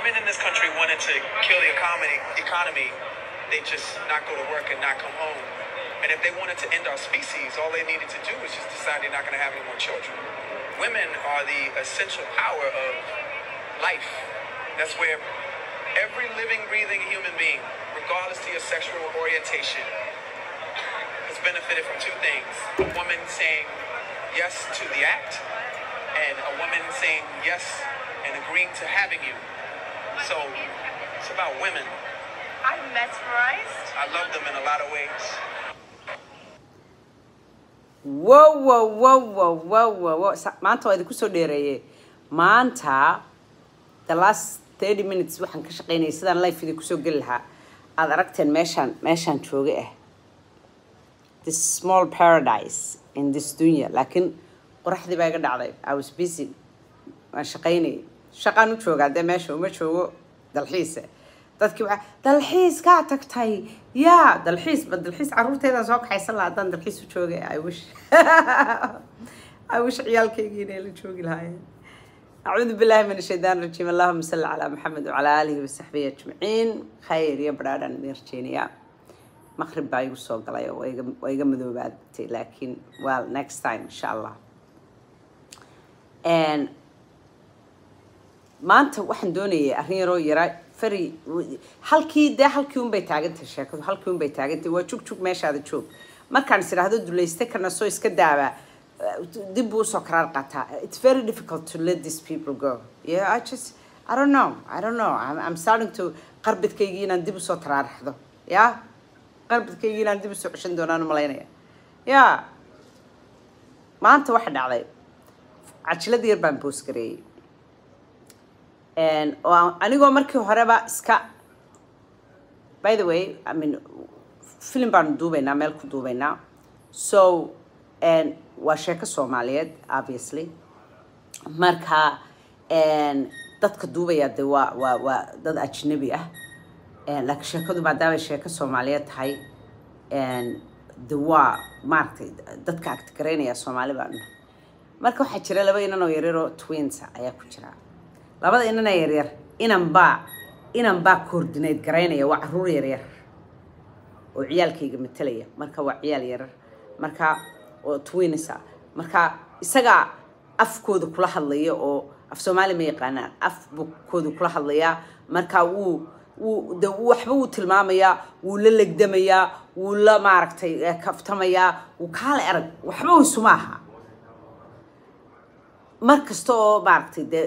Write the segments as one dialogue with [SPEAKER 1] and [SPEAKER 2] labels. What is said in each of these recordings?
[SPEAKER 1] women in this country wanted to kill the economy, economy, they just not go to work and not come home. And if they wanted to end our species, all they needed to do was just decide they're not going to have any more children. Women are the essential power of life. That's where every living, breathing human being, regardless to your sexual orientation, has benefited from two things. A woman saying yes to the act, and a woman saying yes and agreeing to having you. So it's about women.
[SPEAKER 2] I'm mesmerized.
[SPEAKER 1] I love them in a lot of ways.
[SPEAKER 3] wow wow wow wow wow wow wow maanta waa idinku soo dheereeyey. Maanta the last thirty minutes waxaan ka shaqaynayay sidaan life idinku soo geli lahaa. Aada aragteen meeshaan meeshaan jooga ah this small paradise in this dunya. Laakiin qoraxdii baa iga dhacday. I was busy. Waan shaqaynayay shaqaan u joogaa dee meesha uma joogo dalxiise eh. dadkii waaa dalxiis kaa tagtay. Yaa dalxiis ba dalxiis caruurteedaan soo kaxaysan lahaa haddaan dalxiis u joogay i wish. I wish ciyaalkaygii inay la joogi lahaayeen. Acuudu billahi min ashaytaan rajiim. Allahuma salli calaa maxamed wacalaa aalihi wasaxbihi ajmaciin. Khayr iyo badhaadhaan idin rajeynayaa maqrib baa igu soo galay oo waa iga madoobaatay laakiin well next time insha allah maanta waxaan doonayay arrin yara fari halkii dee halkii unbay taagantay sheekadu halkii unbay taagantay waa jug jug meeshaada joog. Markaan is idhaahdo dulayste kana soo iska daaba dib buu u soo karaar qaataa. It's very difficult to let these people go. Yeah i just i don't know i don't know. I'm, I'm starting to qarbidkaygii inaan dib u soo taraaraxdo ya qarbidkaygii inaan dib u soo ceshan doonaan u malaynaya ya maanta waxa dhacday cajilad yar baan boos gareeyey oo anigoo markii horeba iska by the way i mean film baanu duubaynaa meel ku duubaynaa. So waa sheeko soomaaliyeed obviously. Marka dadka duubaya de waa waa waa dad ajnabi ah. Laakiin sheekadu maadaamay sheeko soomaaliyeed tahay. De waa maaragtay dadka agtagaraynaya soomaali baan. Nahay marka waxaa jira laba inan oo yaryar oo twins ah ayaa ku jira labada inana yaryar inan baa inan baa coordinate garaynaya waa carruur yaryar oo ciyaalkayga matalaya marka waa ciyaal yarar. Marka oo twins ah marka isagaa afkooda kula hadlaya oo af soomaali ma yaqaanaan afkooda kula hadlayaa marka wuu waxba wuu tilmaamayaa wuu la legdamayaa wuu la maaragtay eh, kaftamayaa wuu kaale arag waxba isuma aha. Mar kasta oo maaragtay dee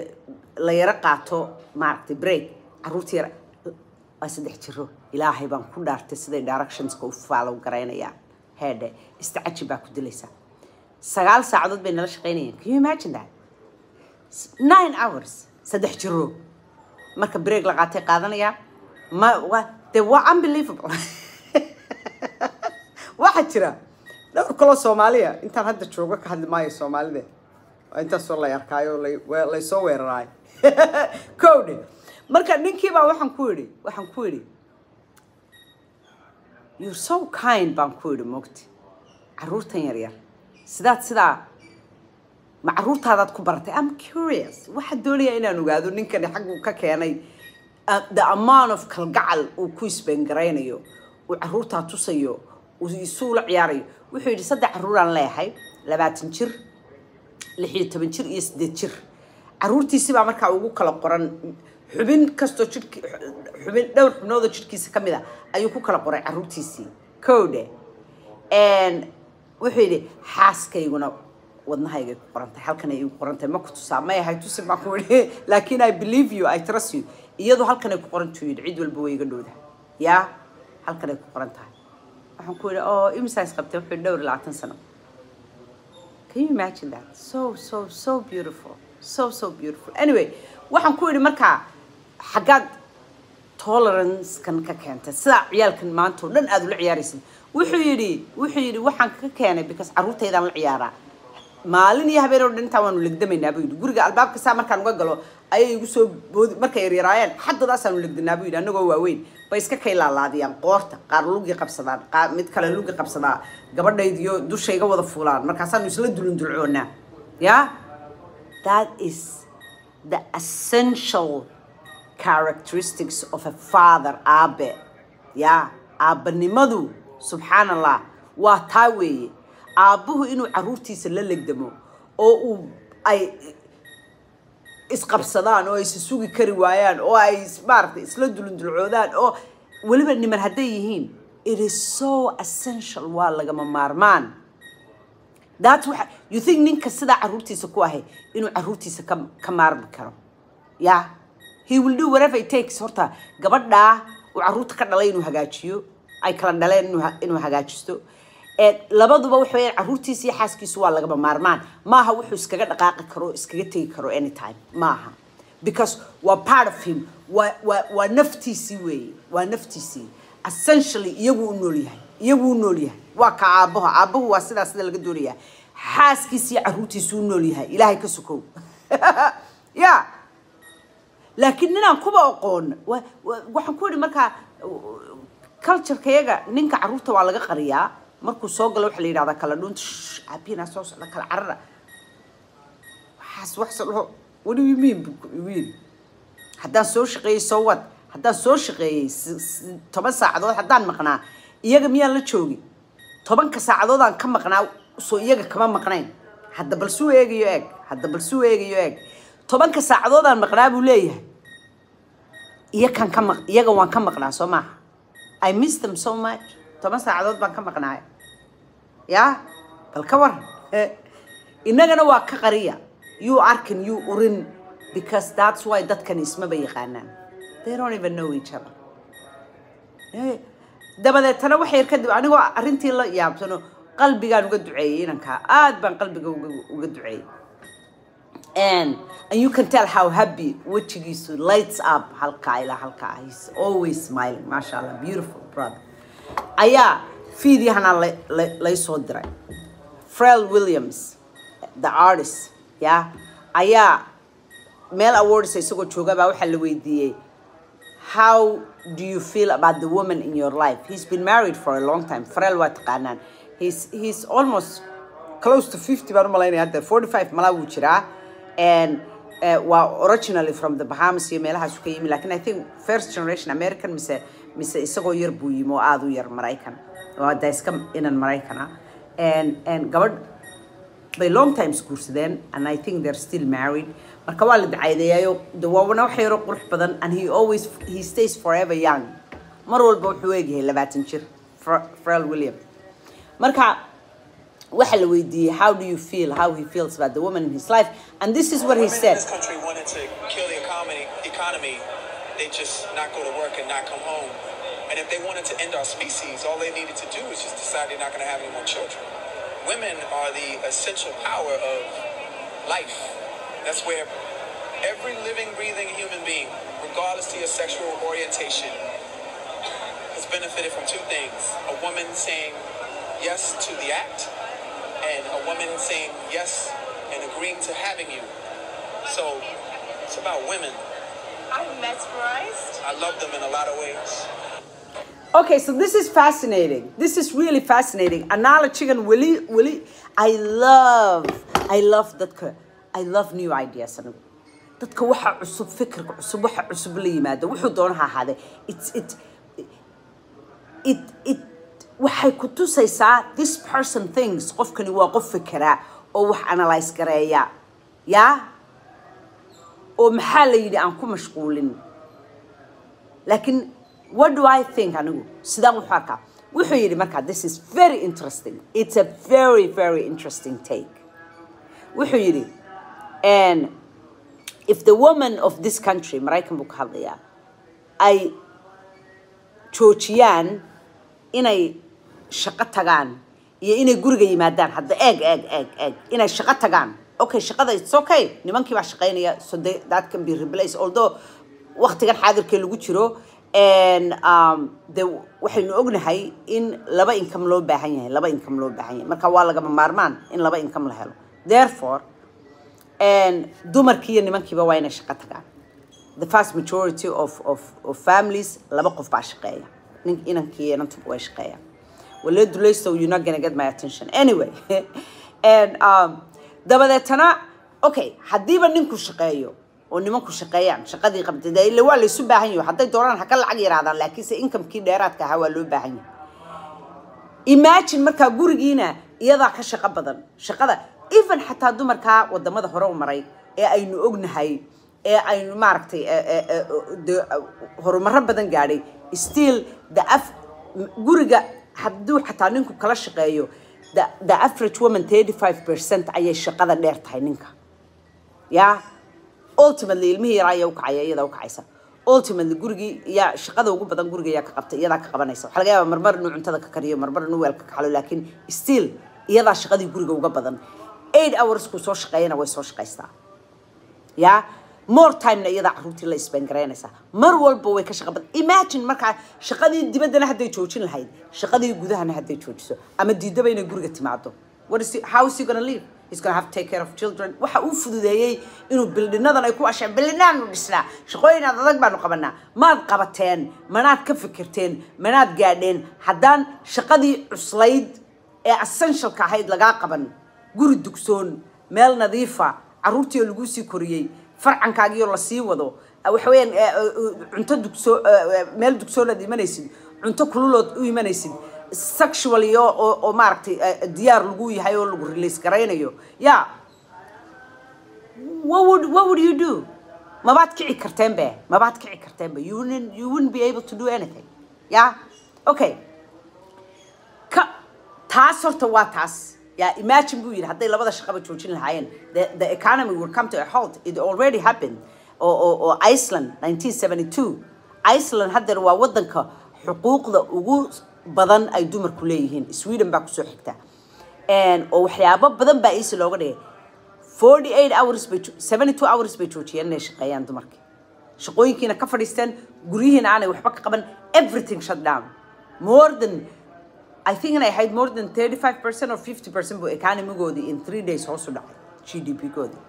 [SPEAKER 3] la yaro qaato maaragtay break. Caruurta yar waa saddex jiro ilaahay baan ku dhaartay siday directionska u faalow garaynayaan. Heedhe istacaji baa ku dilaysa. Sagaal saacadood bay nala shaqaynayeen can you imagine that? Nine hours saddex jiro. Marka break la qaatay qaadanaya ma de waa unbelievable. Waxaa jira. Dhowr kaloo soomaaliya intaan hadda joogo ka hadli maayo soomaalida intaasoo lay arkaayo laysoo weeraraayo kowdhe marka ninkiibaa waxaan ku idhi waxaan ku idhi you're so kind baan ku idhi mogti caruurtan yaryar sidaad sidaa ma caruurtaadaad ku baratay i'm curious. Waxaan doonayaa inaan ogaado ninkani xagguu ka keenay uh, the amount of kalgacal uu ku isbengaraynayo uu caruurtaa tusayo uu isuu la ciyaarayo. Wuxuu yidhi saddex caruuraan leeyahay labaatan jir lix iyo toban jir iyo sideed jir caruurtiisi baa markaa ugu kala qoran. Xubin kastoo jidhki xubin dhowr xubnoodoo jidhkiisa ka mid a ayuu ku kala qoray caruurtiisii kowdhe wuxuu yidhi xaaskayguna wadnahaygay ku qoran tahay halkanay igu qoran tahay ma ku tusaa may ahay tusi baan ku idhi laakiin i believe you i trust you. Iyadu halkanay ku qoran tuu yidhi cid walba way iga dhowda. Yaa halkanay ku qoran tahay waxaan ku idhi oo imisaa isqabtay wuxuu yidhi dhowr iyo labaatan sano. Can you imagine that? So, so, so beautiful. So, so beautiful. Anyway, waxaan ku idhi markaa xaggaad tolerance-kan ka keentay sidaa ciyaalkan maanta dhan aada ula ciyaaraysid. Wuxuu yidhi wuxuu yidhi waxaan ka keenay because carruurtaydaan la ciyaaraa. Maalin iyo habeen oo dhan intaa waanu legdamaynaa buu yidhi. Guriga albaabka saa markaan uga galo ayay igu soo boodi markay yaryaraayeen xaddadaasaanu legdanaa buu yidhi. Annagoo waaweyn bay iska kay laalaadiyaan qoorta qaar lugi qabsadaan qaar mid kale lugi qabsadaa gabadhaydiyo dushayga wada fuulaan markaasaanu isla dulundulcoonaa ya that is the essential characteristics of a father aabe ya aabbanimadu subxaan allah waa taa weeye. Aabbuhu inuu caruurtiisa la legdamo oo uu ay isqabsadaan oo ay is sugi kari waayaan oo ay maaragtay isla dulundulcoodaan oo weliba niman hadday yihiin it is so essential waa lagama maarmaan that waxa you think ninka sidaa caruurtiisa ku ahay inuu caruurtiisa ka maarmi karo. Ya he will do whatever it takes horta. Gabadhaa uu carruurta ka dhalay inuu hagaajiyo. Ay kala dhaleen inuu ha- inuu hagaajisto. Labaduba waxa weeyaan caruurtiisa iyo xaaskiisu waa lagama maarmaan. Maaha wuxuu iskaga dhaqaaqi karo iskaga tegi karo anytime. Maaha. Because waa part of him. Waa naftiisii weeye. Waa naftiisii. Essentially iyagu u nool yahay iyagu u nool yahay. Waa ka aabbaha aabbahu waa sidaa sida laga doonayaa. Xaaskiisa iyo caruurtiisu u nool yahay. Ilaahay ka sokow ya. Laakiin ninaan kuba aqoon wa- wa- waxaan ku idhi markaa culturekayaga ninka carruurta waa laga qariyaa. Markuu soo galo waxaa la yidhahdaa kala dhuunta "Shh, aabihiinaa soo socda kala carara. Waxaas wax soo what do you mean haddaan soo shaqeeyey soo wad haddaan soo shaqeeyey toban saacadood haddaan maqnaa iyaga miyaan la joogi tobanka saacadoodaan ka maqnaa soo iyaga kama maqnayn. Hadda bal suu eegayo eeg hadda bal suu eegayo eeg. Tobanka saacadoodaan maqnaa buu leeyahay. Iyakan ka maq iyaga waan ka maqnaa soo maaha i miss them so much. Toban saacadood baan ka maqnaaya ya? Bal ka waran. Innagana waa ka qariya. Yuu arkin yuu urin because that's why dadkan ismaba yaqaanaan. They don't even know each other. Eh, dabadeetana wax yar kadib anigoo arrintii la yaabsano qalbigaan uga duceeyey inankaa aad baan qalbiga uga duceeyey. And and you can tell how happy wejigiisu lights up halkaa ilaa halkaa. He's always smiling. Masha allah beautiful brother. Ayaa fiidyahana la- la- lay soo diray. Pharrell Williams the artist ya ayaa meel awards isagoo jooga baa waxaa la weydiiyey how do you feel about the woman in your life? He's been married for a long time. Pharrell waa taqaanaan he's he's almost close to 50 baan u malaynaya hadda 45 malaa wuu jiraa and uh, waa originally from the Bahamas iyo meelahaasu ka yimi. Lakin I think first generation American mise mise isagoo yar buu yimi oo aada u yar Maraykan. Oo hadda iska inan Maraykan ah. And and gabadh bay long times guursadeen and I think they're still married. Marka waa la dacaydeeyayo de waana wax yaro qurux badan and he always he stays forever young. Mar walba wuxuu eegyahay labaatan jir Pharrell Williams marka waxa la weydiiyey how do you feel? How he feels about the woman in his life? And this is what he said
[SPEAKER 1] this country wanted to kill the economy, economy, they just not go to work and not come home. And if they wanted to end our species, all they needed to do was just decide they're not going to have any more children. Women are the essential power of life. That's where every living, breathing human being, regardless to your sexual orientation, has benefited from two things: a woman saying yes to the act, and a woman saying yes and agreeing to having you. So it's about women.
[SPEAKER 2] I'm mesmerized.
[SPEAKER 1] I love them in a lot of ways.
[SPEAKER 3] Okay, so this is fascinating. This is really fascinating. Analogygan weli weli I love I love dadka. I love new ideas. Dadka waxa cusub fikirka cusub waxa cusub la yimaado. Wuxuu doona ha ahaade it's it it it waxay ku tusaysaa this person thinks qofkani waa qof fikira oo wax analyze gareeya. Ya? Oo maxaa la yidhi aan ku mashquulin? Laakiin what do I think anigu sidaan wuxuu arkaa wuxuu yidhi markaa this is very interesting. It's a very very interesting take. Wuxuu yidhi and if the woman of this country maraykan buu ka hadlayaa ay joojiyaan inay shaqo tagaan iyo inay guriga yimaadaan hadda eeg eeg eeg eeg inay shaqo tagaan. Okay shaqada it's okay. Nimankii baa shaqaynaya so they, that can be replaced. Although waqtigan xaadirkee lagu jiro de waxaynu ognahay in laba income loo baahan yahay laba income loo baahan yahay. Marka waa lagama maarmaan in laba income la helo. Therefore dumarkii iyo nimankiiba waa inay shaqo tagaan. The vast majority of, of, of families laba qof baa shaqeeya. Nin inankii inantuba way shaqeeyaan. Wale dulaysto you're not gonna get my attention. Anyway and um, dabadeetana okay haddiiba ninku shaqeeyo oo nimanku shaqeeyaan. Shaqadii qabtay dee waa laysu baahan yahay. Hadday doonaan ha lacag yaraadaan laakiinse inkamkii dheeraadka ahaa waa loo baahan yahay. Imagine markaa gurigiina iyadaa ka shaqo badan. Shaqada even xataa dumarkaa waddamada hore u maray ee aynu ognahay ee aynu maaragtay horumaro badan gaadhay still the af guriga hadduu xataa ninku kala shaqeeyo the, average woman 35 percent ayay shaqada dheer tahay ninka. Ya ultimately ilmihii yaraa ayaa ukacaya iyadaa ukacaysa ultimately gurigii yaa shaqada ugu badan guriga yaa ka qabta iyadaa ka qabanaysa. Waxaa laga yaabaa marmar inuu cuntada ka kariyo marmar inuu weelka ka xalo laakiin still iyadaa shaqadii guriga uga badan. Eight hours kuu soo shaqeeyana way soo shaqaystaa ya? More timena iyadaa caruurtii la isbangaraynaysaa mar walba way ka shaqa badan imagine markaa shaqadii dibaddana hadday joojin lahayd shaqadii gudahana hadday joojiso ama diidaba inay guriga timaado what how is he gonna live? He's gonna have to take care of children. Waxa uu fududeeyey inuu bildhinadan ay ku asheen bildhinaanu dhisnaa. Shaqooyin aad adag baanu qabanaa maad qabateen manaad ka fikirteen manaad gaadheen. Haddaan shaqadii cuslayd ee essentialka ahayd lagaa qaban guri dugsoon meel nadiifa caruurtii oo laguu sii koriyey farcankaagiioo la sii wado eh, waxa weeyaan eh, eh, cunto dugso eh, meel dugsoonaad imanaysid cunto kululood u imanaysid sexually oo maaragtay eh, diyaar lagu yahay oo lagu release garaynayo ya what would what would you do? Mabaad kici karteen be mabaad kici karteen be you wouldn't you wouldn't be able to do anything. Ya okay. Ka taas horta waa taas. Yaa imagine buu yidhi hadday labada shaqaba joojin lahaayeen. The, the economy would come to a halt. It already happened. Oo oo oo iceland 1972 iceland haddeer waa wadanka xuquuqda ugu badan ay dumarku leeyihiin. Sweden baa ku soo xigta. Oo waxyaabo badan baa iisi looga dhigay. 48 hours bay jo- 72 hours bay joojiyeen inay shaqeeyaan dumarkii. Shaqooyinkiina ka fadhiisteen guryihiina aanay waxba ka qaban everything shut down. More than I think inay ahayd more than 35% or 50% buu economigoodii in three days hoos u dhacay GDP-goodii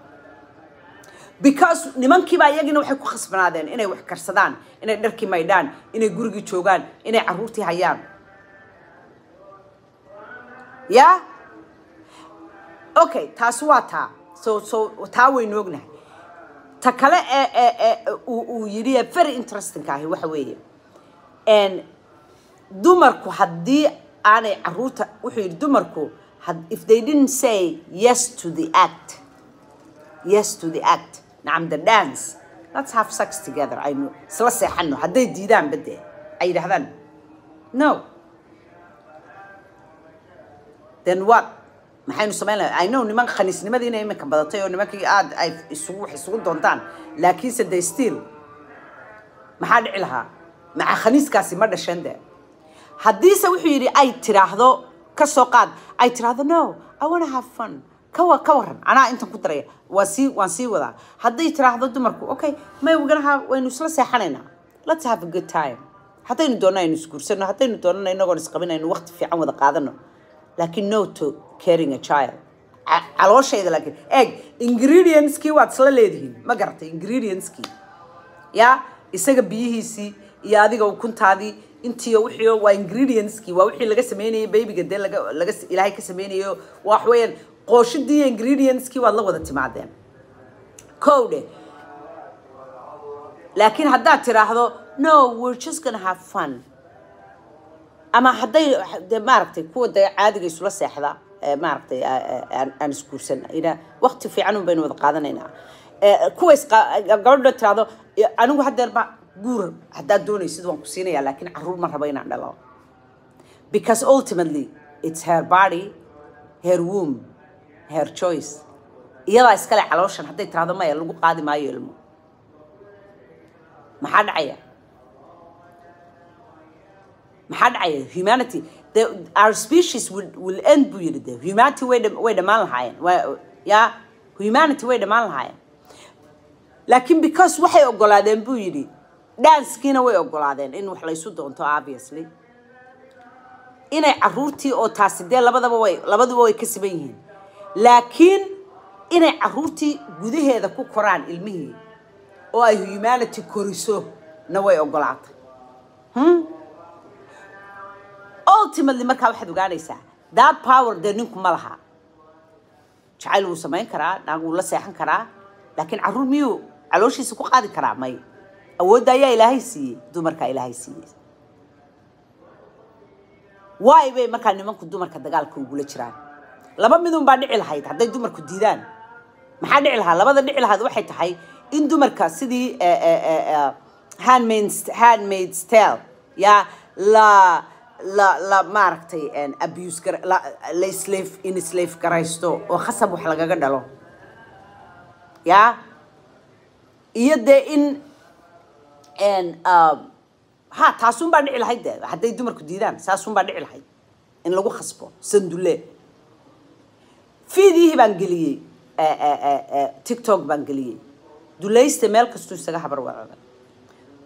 [SPEAKER 3] because nimankiiba iyagina waxay ku khasbanaadeen inay wax karsadaan inay dharkii maydhaan inay gurigii joogaan inay caruurtii hayaan ya okay taasi waa taa so so taa waynu ognahay ta kale ee ee uu yidhi very interesting ahi waxa weeye dumarku haddii aanay carruurta wuxuu yidhi dumarku if they didn't say yes to the act yes to the act nacam the dance let's have sex together aynu isla seexano hadday diidaan bade ay yidhahdaan no then what? Maxaynu samayn lahay i know niman khaniisnimadiina iminka badatay oo nimankii aad ay isugu isugu doontaan laakiinse de still maxaa dhici lahaa? Maca khaniiskaasi ma dhasheen de haddiise wuxuu yidhi ay tiraahdo ka soo qaad. Ay tiraahdo no i wanna have fun. Ka wa ka waran anaa intan ku daraya waa sii waan sii wadaa. Hadday tiraahdo dumarku okay may have waynu isla seexanaynaa. Let's have a good time. Haddaynu doonno aynu isguursano haddaynu doonano inagoon isqabin aynu waqti fiican wada qaadano laakiin no to caring a child. Ca- calooshayda laakiin eeg ingredientskii waad isla leedihiin ma garatay ingredientskii ya isaga biyihiisii iyo adiga ukuntaadii intiyo wixii waa ingredientskii waa wixii laga sameynayay babyga dee laga laga ilaahay ka sameynayo wax weeyaan qooshidii ingredientskii waad la wada timaadeen. Kowdhe laakiin haddaad tiraahdo no we're just gonna have fun ama hadday de maaragtay kuwa de caadiga isula seexda ee maaragtay aan isguursan ina waqti fiican un baynu wada qaadanaynaa. Kuwa gabadha tiraahdo "Ya, anigu haddeer ba guur haddaad doonaysid waan ku siinayaa laakiin carruur ma rabo inaan dhalo. Because ultimately it's her body her womb her choice. Iyadaa iskale calooshan hadday tiraahdo maya lagu qaadi maayo ilmo. Maxaa dhacaya maxaa dhacaya humanity our species will, will end buu yidhi de humanity way way dhammaan lahaayeen ya humanity way dhammaan lahaayeen laakiin because waxay ogolaadeen buu yidhi danskiina way ogolaadeen in wax laysu doonto obviously. Inay caruurtii oo taasi dee labadaba way labaduba way ka siban yihiin. Laakiin inay caruurtii gudaheeda ku koraan ilmihii oo ay humanity koriso na way ogolaatay ultimately markaa waxaad ogaanaysaa that power dee ninku ma laha. Jacayl wuu samayn karaa naag wuu la seexan karaa laakiin carruur miyuu calooshiisa ku qaadi karaa may. Awoodda ayaa ilaahay siiyey dumarkaa ilaahay siiyey. Waay bay markaa nimanku dumarka dagaalka ugula jiraan? Laba midun baa dhici lahayd hadday dumarku diidaan. Maxaa dhici lahaa? Labada dhici lahayd waxay tahay in dumarka sidii handmaids handmaids tale yaa la la la maaragtay abuse gar in slave garaysto oo khasab wax lagaga dhalo. Yaa iyo dee in ha taasun baa dhici lahayd de. Hadday dumarku diidaan saasun baa dhici lahayd. In lagu khasbo sandulle fiidihii baan geliyey tiktok baan geliyey. Dulaysta meel kastuu isaga habar wacda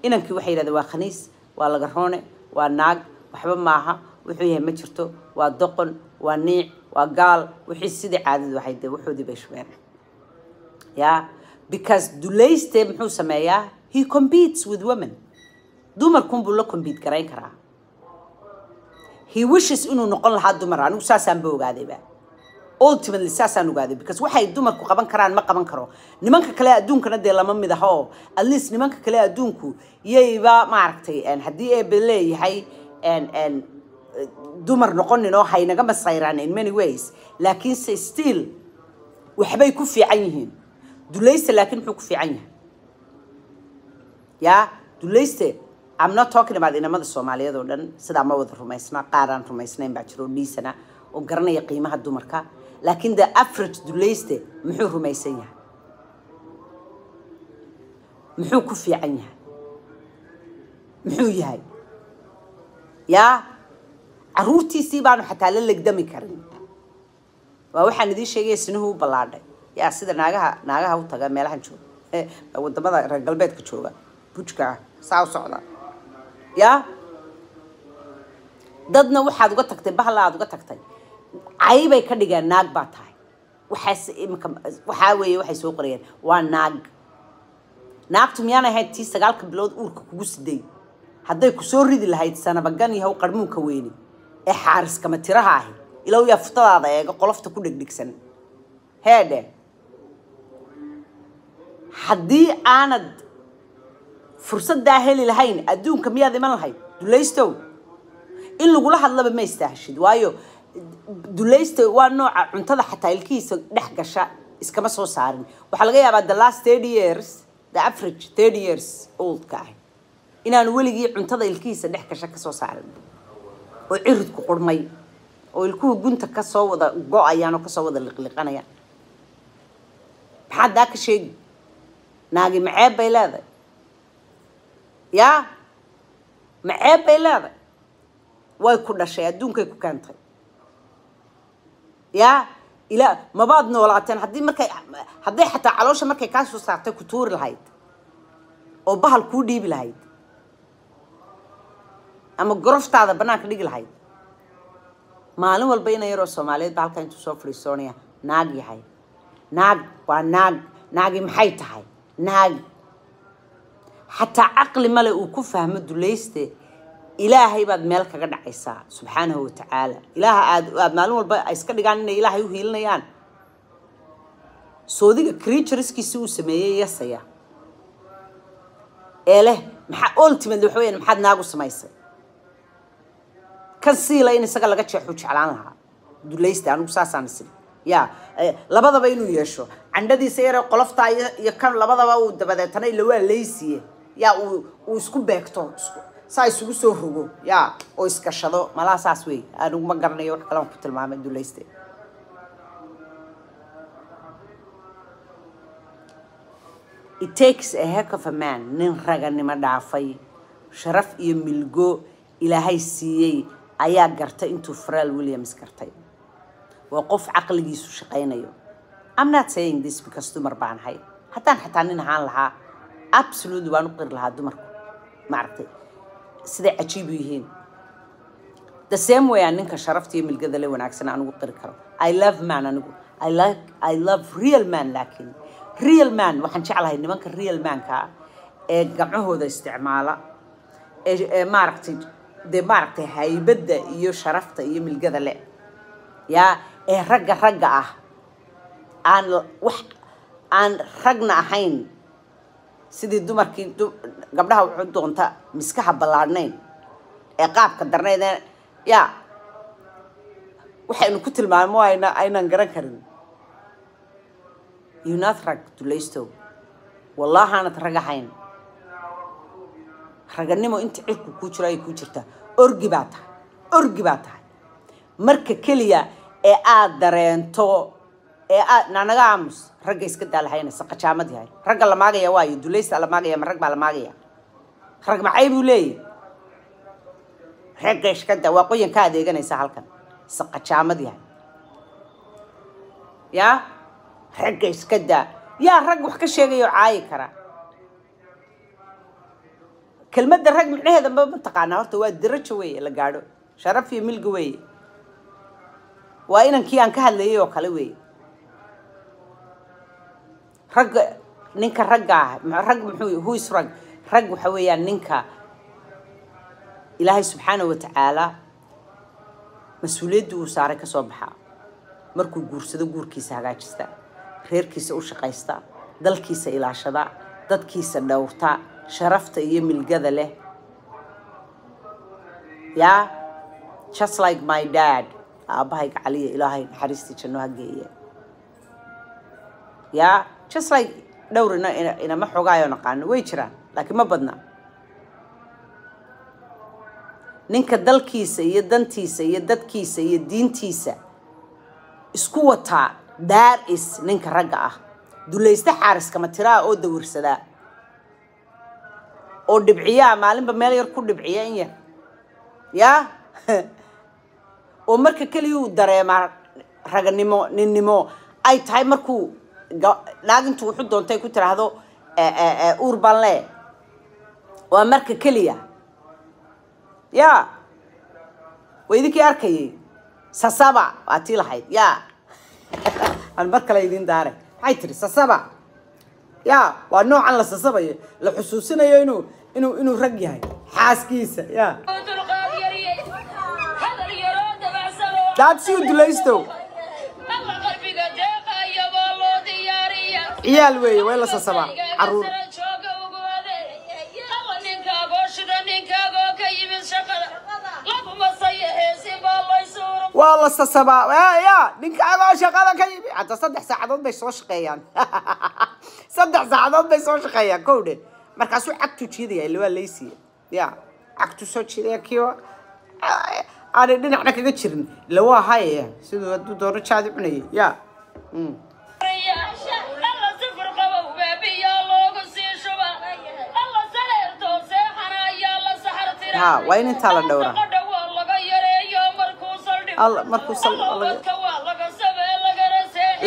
[SPEAKER 3] inankii waxay yidhahdeen waa khaniis waa laga roone waa naag waxba maaha. Wuxuu yahay ma jirto. Waa doqon waa niic waa gaal. Wixii sidii caadadu ahayd dee wuxoodii bay shubeen. Ya because dulayste muxuu sameeyaa? He competes with women. Dumarkun buu la compete garayn karaa. He wishes inuu noqon lahaa dumar. Anigu saasaan ba. Ogaadayba ultimately saasaan ogaaday because waxay dumarku qaban karaan ma qaban karo. Nimanka kale adduunkana dee lama mid aha oo at least nimanka kale adduunku yayba maaragtay haddii eeba leeyahay dumar noqonin oo haynaga masayraan in many ways. Laakiinse still waxbay ku fiican yihiin. Dulayste laakiin muxuu ku fiican yahay? Ya? Dulayste I'm not talking about inamada soomaaliyeed oo dhan sidaa ma wada rumaysna qaar aan rumaysnayn baa jiro dhiisana oo garanaya qiimaha dumarka. Laakiin the average dulayste muxuu rumaysan yahay? Muxuu ku fiican yahay? Muxuu yahay yaa caruurtiisii baanu xataa la legdami karin. Waa waxaan idiin sheegaya sinuhu u ballaadhay. Yaa sida naagaha naagaha u taga meelahan jooga. Wadamada reer galbeedka jooga. Bujka ah saa u socda. Yaa dadna waxaad uga tagtay bahla aad uga tagtay. Caybay ka dhigeen naag baa tahay. Waxaas imika waxaa weeye waxay soo qorayeen. Waa naag. Naagtu miyaanay ahayd tii sagaalka bilood uurka kugu siday hadday ku soo ridi lahayd sanabagan yahow qarmuunka weyni ee xaariskama tiraha ahi. Ilow yaa futadaada eega qolofta ku dhegdhegsan. Heedhe haddii aanad fursaddaa heli lahayn adduunka miyaad iman lahayd? Dulaystow in lagula hadlaba ma istaahashid waayo dulaysta waa nooca cuntada xataa ilkihiisa dhex gasha iskama soo saarin. Waxaa laga yaabaa the last thirty years the average thirty years oldka ah inaanu weligii cuntada ilkihiisa dhex gasha ka soo saarin. Oo ciridku qurmay oo ilkuhu gunta ka soo wada go'ayaan oo ka soo wada liqliqanayaan. Maxaad daa ka sheegi? Naagi maceeb bay leedahay. Yaa maceeb bay leedahay. Way ku dhashay adduunkay ku keentay. Yaa ilaa mabaad noolaateen? Haddii markay hadday xataa caloosha markay kaa soo saartay ku tuuri lahayd. Oo bahal kuu dhiibi lahayd ama goroftaada banaanka dhigi lahayd. Maalin walba ina yaroo soomaaliyeed ba halkaa intuu soo fadhiisoonaya naag yahay. Naag waa naag. Naagi maxay tahay? Naag. Xataa caqli male uu ku fahmo dulayste ilaahay baad meel kaga dhacaysaa subxaanahu watacaala ilaaha aad aad maalin walba ay iska dhigaan inay ilaahay u hiilinayaan. Soodiga creatureskiisi uu sameeyey yasaya ee leh maxaa ultimate waxa weyaan maxaad naagu samaysay kan siila in isaga laga jeexu jeclaan lahaa. Dulaysta anigu saasaan isiri ya labadaba inuu yeesho. Candhadiisa yaree qoloftaa iyo kan labadaba uu dabadeetana ila waa laysiye yaa uu isku beegto saa isugu soo rogo. Ya oo iskashado malaa saas wey anigu ma garanayo wax kale ku tilmaamay dulayste it takes a heck of a man. Nin raganimo dhaafay. Sharaf iyo milgo ilaahay siiyey ayaa gartay intuu Pharrell Williams gartay. Waa qof caqligiisu shaqaynayo I'm not saying this because dumar baan ahay. Haddaan xataa nin ahaan lahaa absolutely waan u qiri lahaa dumarku. Maaragtay siday cajiib u yihiin. The same way aan ninka sharafta iyo milgada le wanaagsan aan ugu qiri karo. I love man anigu I like I love real man laakiin real man waxaan jeclahay nimanka real manka ee gacmahooda isticmaala. Ee maaragtay dee maaragtay haybadda iyo sharafta iyo milgada le yaa ee ragga ragga ah aan wax aan ragna ahayn sidii dumarkii du- gabdhaha wuxuu doonta miskaha ballaadhnayn ee qaabka darnayd ee ya waxaynu ku tilmaamo ayna aynan garan karin yunaad rag dulaystow wallahaanad rag ahayn raganimo inta cirku kuu jiro ayay kuu jirtaa orgi baa tahay orgi baa tahay. Marka keliya ee aad dareento ee aad naanaga aamus ragga iska daalahaynaysa qajaamad yahay. Ragga la maagaya waayo dulaysta la maagaya ma rag baa la maagaya. Rag macay buu leeyahy ragga iska daa waa qoyan ka adeeganaysa halkan. Isa qajaamad yahay. Yaa? Ragga iska daa yaa rag wax ka sheegaya oo caayi kara kelmadda rag micnaheeda ma mataqaanaa? Horta waa darajo weeye la gaadho. Sharaf iyo milga weeye. Waa inankii aan ka hadlayay oo kale weeye. Ragga ninka ragga ah rag muxuu who is rag? Rag waxa weeyaan ninka ilaahay subxaana wa tacaala mas'uuliyadda uu saaray ka soo baxaa. Markuu guursado guurkiisa hagaajista reerkiisa u shaqaysta dalkiisa ilaashada dadkiisa dhowrta sharafta iyo milgada leh. Yaa just like my dad. Aabbahayga caliya ilaahay naxariistii janno ha geeye. Yaa just like dhowr ina ina- inama xogaayo naqaano way jiraan laakiin ma badna. Ninka dalkiisa iyo dantiisa iyo dadkiisa iyo diintiisa isku wataa daar is ninka ragga ah. Dulaysta xaariskama tiraa oo dawirsadaa oo dhibciyaa maalinba meel yar ku dhibciya in yar. Yaa oo marka keliya uu dareemaa raganimo ninnimo ay tahay markuu naagintu wuxuu doontay ku tiraahdo "Eh, eh, eh, uur baan lee waa marka keliya. Ya? Waa idinkii arkayay sasaba waa tii lahayd. Ya? Aan mar kale idin daare maxay tiri sasaba? Ya? Waa noocan la sasabayo la xusuusinayo inuu inuu inuu rag yahay. Xaaskiisa ya. That's you, Dulaysto. ciyaal weeye in la sasabaa carruur. Waa la sasabaa ya ninkaagoo shaqada ka yimi. Hadda saddex saacadood bay soo shaqeeyaan. Saddex saacadood bay soo shaqeeyaan kow dhe markaasuu cagtu jiidaya waa laysiya ya cagtu soo jiidaya kiiwa. Aanay dhinacna kaga jirin. Ille waa hayaya siduu hadduu doono jaadi cunayay ya. Mm. Ha, waa in intaa la dhowraa. Markuu laga-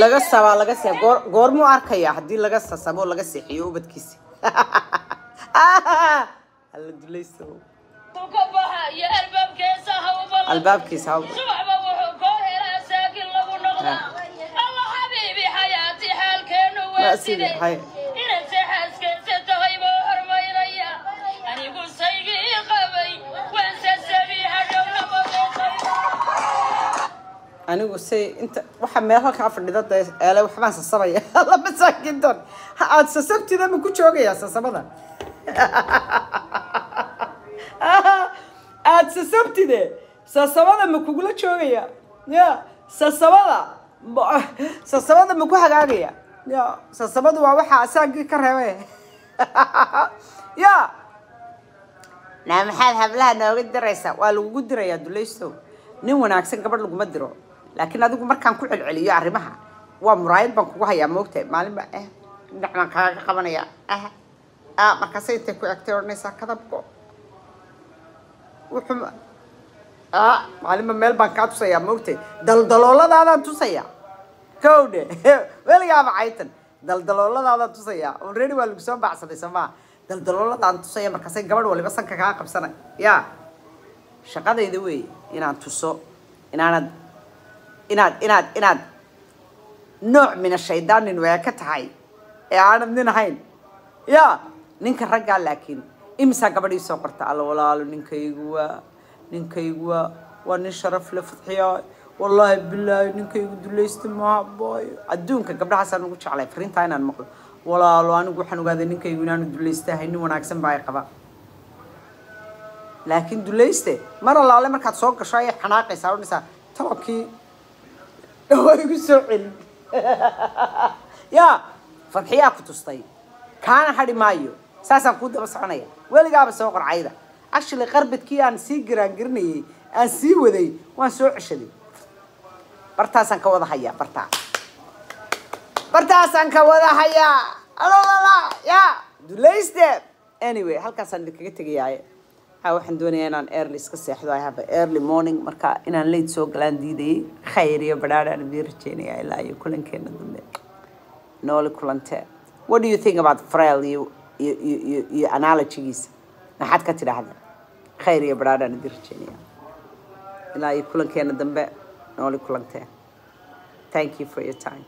[SPEAKER 3] laga sabaa laga goor goormuu arkaya haddii laga sasabo laga seexiyo ubadkiisa albaabkiisa anigu say inta waxa meel halkaa fadhida dee eele waxbaan sasabaya. Alla masaakiin doon. Ha aad sasabtida ma ku joogayaa sasabada aad sasabtide sasabada ma kugula joogaya? Ya sasabada sasabada ma ku hagaagaya? Ya sasabadu waa waxa asaagii ka reebay. Ya. Naa maxaad hablaha nooga diraysaa waa lagugu dirayaa dulaystow. Nin wanaagsan gabadh laguma diro. Laakiin adigu markaan ku celceliyo arrimaha waa muraayad baan kugu hayaa moogtahay maalinba eh dhinac baan kaaga qabanaya ah ah markaasay intay ku egtay odhanaysaa kadabko. Wuxuu ah maalinba meel baan kaa tusayaa moogtahay daldalooladaadaan tusaya kowdhe weligaaba caytan. Daldalooladaadaan tusaya already waa lagu soo baacsaday somaa daldalooladaan tusaya markaasay gabadh waliba sanka kaa qabsanay. Ya shaqadayda weeye inaan tuso inaanad inaad inaad inaad nooc min ashaydaanin waa ka tahay ee aanad nin ahayn. Ya ninka raggaa laakiin imisaa gabadhii soo qorta? Alla walaalo ninkaygu waa ninkaygu waa waa nin sharaf le fadxiya wallaahi bilaahi ninkaygu dulaysta maaha adduunka gabdhahaasaan ugu jeclay fariintaa inaan maqlo. Walaalo anigu waxaan ogaaday ninkaygu inaanu dulaystahay nin wanaagsan baa ay qaba. Laakiin dulayste mar allaale markaad soo gasho ayay xanaaqaysaa odhanaysaa talabkii waa igu soo celin. Yaa fadxiyaa ku tustay. Kaana hadhi maayo saasaan kuu daba soconaya weligaaba soo qorcayda actually qarbadkii aan sii garaangarinayay aan sii waday waan soo ceshaday. Bartaasaan ka wada hayaa bartaa. Bartaasaan ka wada hayaa. Ya dulayste anyway halkaasaan idinkaga tegayaaye ha waxaan doonayaa inaan early iska seexdo. I have early morning. Marka inaan late soo galaan diidayay khayr iyo badhaadhaan idiin rajeynaya ilaa iyo kulankeena dambe. Nooli kulantee what do you think about frail iyo iyo iyo analogigiisa maxaad ka tidhaahdaa? Khayr iyo badhaadhaan idiin rajeynaya ilaa iyo kulankeena dambe nooli kulantee. Thank you for your time